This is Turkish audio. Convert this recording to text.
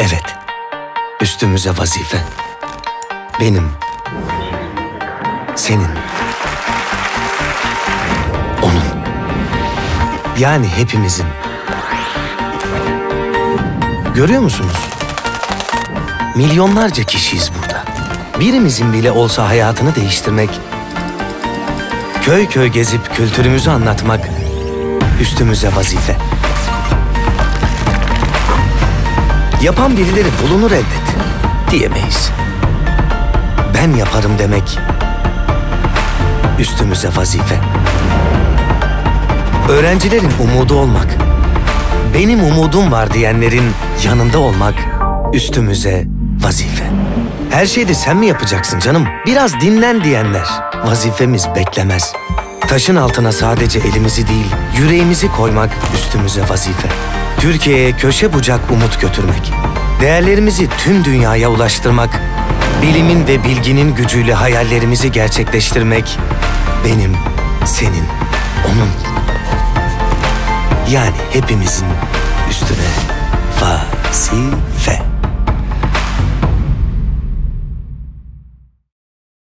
Evet, üstümüze vazife. Benim, senin, onun. Yani hepimizin. Görüyor musunuz? Milyonlarca kişiyiz burada. Birimizin bile olsa hayatını değiştirmek, köy köy gezip kültürümüzü anlatmak üstümüze vazife. Yapan birileri bulunur elbet diyemeyiz. Ben yaparım demek üstümüze vazife. Öğrencilerin umudu olmak, benim umudum var diyenlerin yanında olmak üstümüze vazife. Her şeyi de sen mi yapacaksın canım? Biraz dinlen diyenler. Vazifemiz beklemez. Taşın altına sadece elimizi değil, yüreğimizi koymak üstümüze vazife. Türkiye'ye köşe bucak umut götürmek. Değerlerimizi tüm dünyaya ulaştırmak. Bilimin ve bilginin gücüyle hayallerimizi gerçekleştirmek. Benim, senin, onun. Yani hepimizin üstüne vazife.